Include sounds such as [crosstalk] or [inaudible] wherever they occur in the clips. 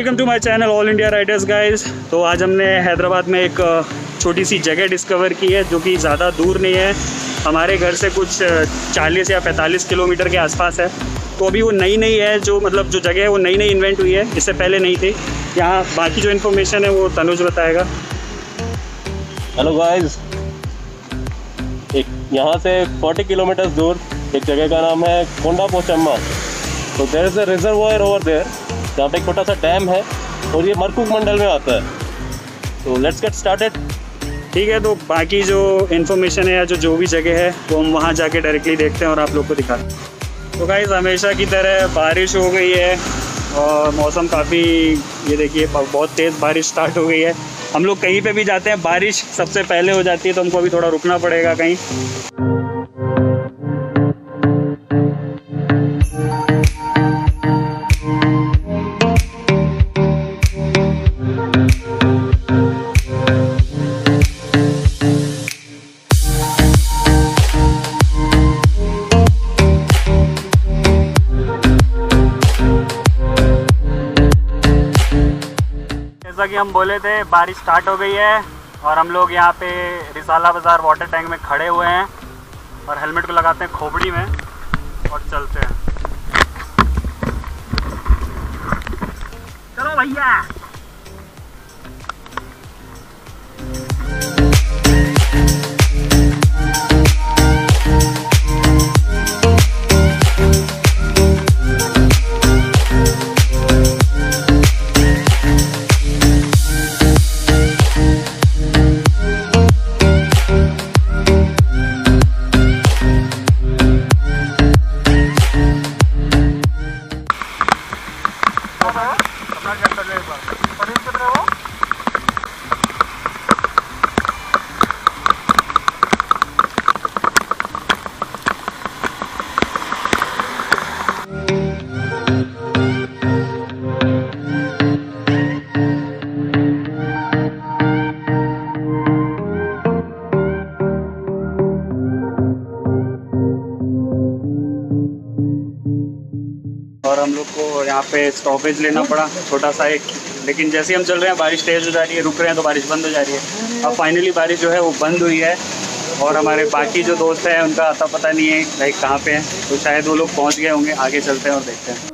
Welcome to my channel all India riders guys. तो आज हमने हैदराबाद में एक छोटी सी जगह डिस्कवर की है जो कि ज़्यादा दूर नहीं है। हमारे घर से कुछ अ, 40 या 45 किलोमीटर के आसपास है। तो अभी वो नई नई है जो मतलब जो जगह है वो नई नई इन्वेंट हुई है। इससे पहले नहीं थी। यहाँ बाकी जो इन्फॉर्मेशन है वो तनुज बताएगा। हेलो गाइज़ एक यहाँ से 40 किलोमीटर दूर एक जगह का नाम है कोंडा पोचम्मा तो there is a reservoir over there जहाँ पे एक छोटा सा डैम है और ये मरकुक मंडल में आता है। तो लेट्स गेट स्टार्टेड ठीक है तो बाकी जो इन्फॉर्मेशन है या जो जो भी जगह है, वो हम वहाँ जाके डायरेक्टली देखते हैं और आप लोग को दिखाते हैं। तो गाइज़ हमेशा की तरह बारिश हो गई है और मौसम काफ़ी, ये देखिए बहुत तेज़ बारिश स्टार्ट हो गई है। हम लोग कहीं पे भी जाते हैं, बारिश सबसे पहले हो जाती है तो हमको अभी थोड़ा रुकना पड़ेगा कहीं। हम बोले थे, बारिश स्टार्ट हो गई है और हम लोग यहाँ पे रिसाला बाज़ार वाटर टैंक में खड़े हुए हैं और हेलमेट को लगाते हैं खोपड़ी में और चलते हैं। चलो भैया। स्टॉपेज लेना पड़ा, छोटा सा एक। लेकिन जैसे हम चल रहे हैं, बारिश तेज़ हो जा रही है, रुक रहे हैं तो बारिश बंद हो जा रही है। अब फाइनली बारिश जो है, वो बंद हुई है। और हमारे बाकी जो दोस्त हैं, उनका अता पता नहीं है लाइक कहाँ पे हैं। तो शायद वो लोग पहुँच गए होंगे, आगे चलते हैं और देखते हैं।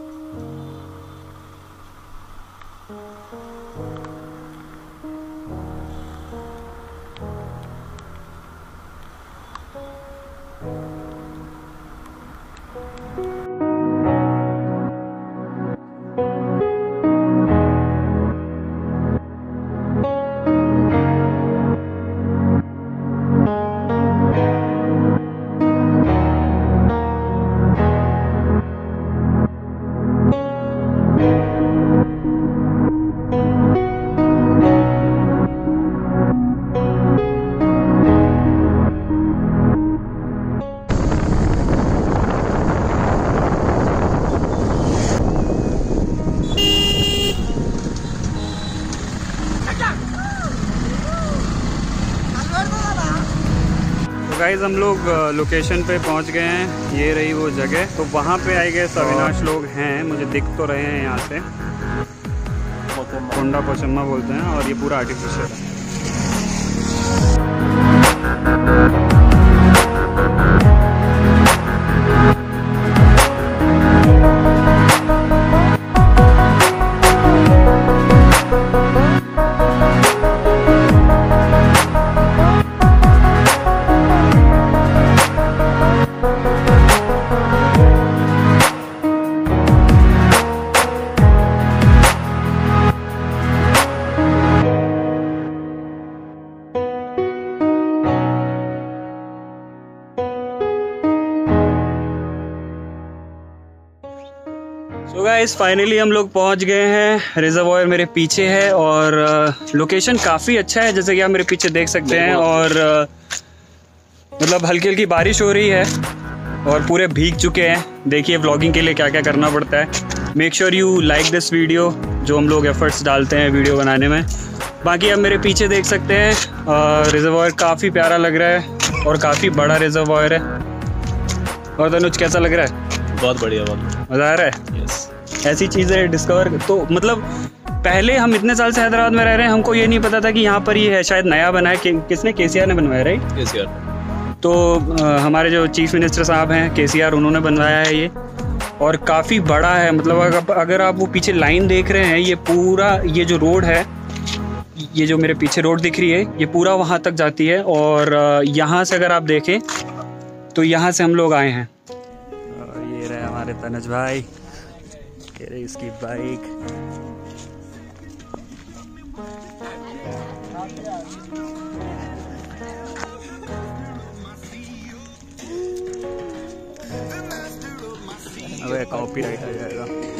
गाइज़ हम लोग लोकेशन पे पहुँच गए हैं। ये रही वो जगह। तो वहाँ पे आई गए अविनाश लोग हैं। मुझे दिख तो रहे हैं यहाँ से। कोंडा पोचम्मा बोलते हैं और ये पूरा आर्टिफिशियल है। सो गाइस फाइनली हम लोग पहुँच गए हैं। रिजर्वायर मेरे पीछे है और लोकेशन काफ़ी अच्छा है जैसे कि आप मेरे पीछे देख सकते हैं और मतलब हल्की हल्की बारिश हो रही है और पूरे भीग चुके हैं। देखिए व्लॉगिंग के लिए क्या क्या करना पड़ता है। Make sure you like this video जो हम लोग एफर्ट्स डालते हैं वीडियो बनाने में। बाकी आप मेरे पीछे देख सकते हैं रिजर्वायर काफ़ी प्यारा लग रहा है और काफ़ी बड़ा रिजर्वायर है। और तनुज कैसा लग रहा है? बहुत बढ़िया बहुत मज़ा आ रहा है? ऐसी चीज़ें डिस्कवर तो मतलब पहले हम इतने साल से हैदराबाद में रह रहे हैं हमको ये नहीं पता था कि यहाँ पर ये है शायद नया बना है कि, किसने के ने बनवाया राइट यार तो अ, हमारे जो चीफ मिनिस्टर साहब हैं के उन्होंने बनवाया है ये। और काफ़ी बड़ा है मतलब अगर अगर आप वो पीछे लाइन देख रहे हैं ये पूरा ये जो रोड है ये जो मेरे पीछे रोड दिख रही है ये पूरा वहाँ तक जाती है। और यहाँ से अगर आप देखें तो यहाँ से हम लोग आए हैं। और ये रहे हमारे तनज भाई। ये रही इसकी बाइक। अबे कॉपीराइट आ जाएगा।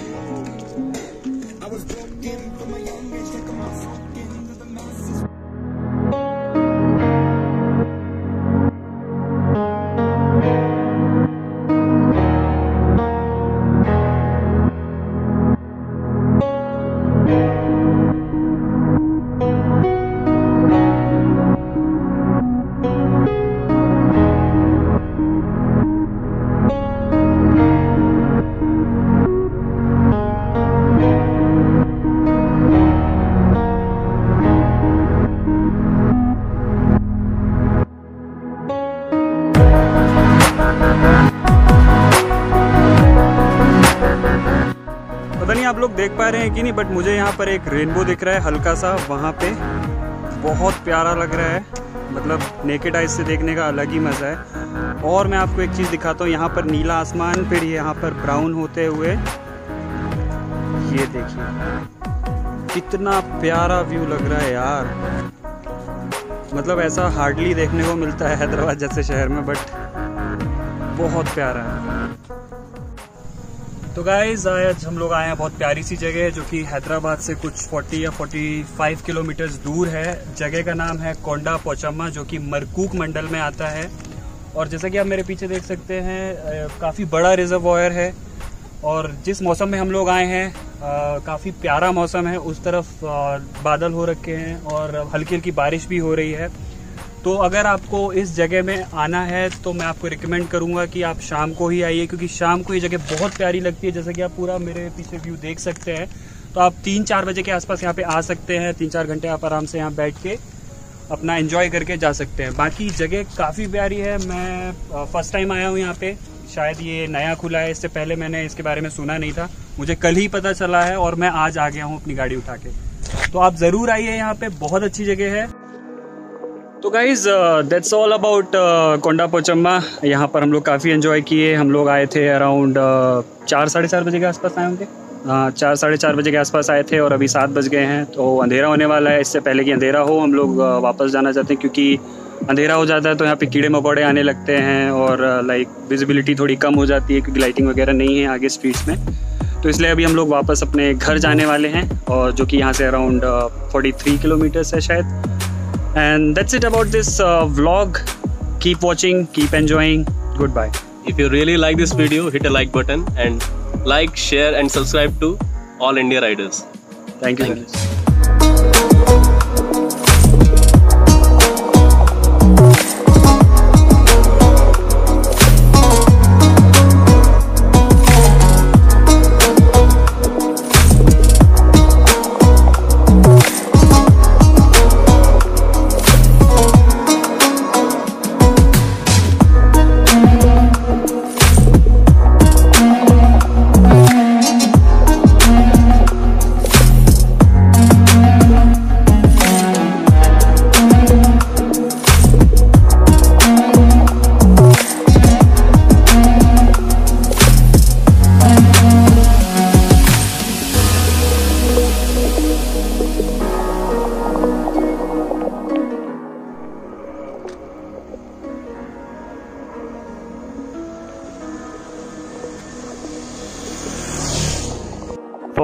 पा रहे हैं कि नहीं बट मुझे यहाँ पर एक रेनबो दिख रहा है, हल्का सा, वहाँ पे। बहुत प्यारा लग रहा है। मतलब नेकेड आइज़ से देखने का अलग ही मज़ा है। और मैं आपको एक चीज़ दिखाता हूँ, यहाँ पर नीला आसमान, फिर यहाँ पर ब्राउन होते हुए। ये देखिए। कितना प्यारा व्यू लग रहा है यार। मतलब ऐसा हार्डली देखने को मिलता है [laughs] हैदराबाद जैसे शहर में बट बहुत प्यारा है। तो गाइज़ आज हम लोग आए हैं बहुत प्यारी सी जगह है जो कि हैदराबाद से कुछ 40 या 45 किलोमीटर दूर है। जगह का नाम है कोंडा पोचम्मा जो कि मरकूक मंडल में आता है। और जैसा कि आप मेरे पीछे देख सकते हैं काफ़ी बड़ा रिजर्वॉयर है। और जिस मौसम में हम लोग आए हैं काफ़ी प्यारा मौसम है। उस तरफ़ अ, बादल हो रखे हैं और हल्की हल्की बारिश भी हो रही है। तो अगर आपको इस जगह में आना है तो मैं आपको रिकमेंड करूँगा कि आप शाम को ही आइए, क्योंकि शाम को ये जगह बहुत प्यारी लगती है। जैसा कि आप पूरा मेरे पीछे व्यू देख सकते हैं। तो आप तीन चार बजे के आसपास यहाँ पे आ सकते हैं। तीन चार घंटे आप आराम से यहाँ बैठ के अपना एंजॉय करके जा सकते हैं। बाकी जगह काफ़ी प्यारी है। मैं फ़र्स्ट टाइम आया हूँ यहाँ पे। शायद ये नया खुला है, इससे पहले मैंने इसके बारे में सुना नहीं था। मुझे कल ही पता चला है और मैं आज आ गया हूँ अपनी गाड़ी उठा के। तो आप ज़रूर आइए यहाँ पे। बहुत अच्छी जगह है। तो guys that's all about Konda Pochamma यहाँ पर हम लोग काफ़ी इन्जॉय किए। हम लोग आए थे अराउंड uh, चार साढ़े चार बजे के आसपास आए होंगे। हाँ चार साढ़े चार बजे के आसपास आए थे और अभी सात बज गए हैं। तो अंधेरा होने वाला है। इससे पहले कि अंधेरा हो हम लोग uh, वापस जाना चाहते हैं क्योंकि अंधेरा हो जाता है तो यहाँ पे कीड़े मकोड़े आने लगते हैं और लाइक विजिबिलिटी थोड़ी कम हो जाती है क्योंकि लाइटिंग वगैरह नहीं है आगे स्ट्रीट्स में। तो इसलिए अभी हम लोग वापस अपने घर जाने वाले हैं और जो कि यहाँ से अराउंड फोर्टी थ्री किलोमीटर्स है शायद। And that's it about this uh, vlog. Keep watching, keep enjoying. Goodbye. If you really like this video, hit a like button and like, share, and subscribe to All India Riders. Thank you. Thank guys.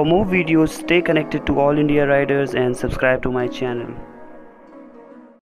For more videos, stay connected to All India Riders and subscribe to my channel.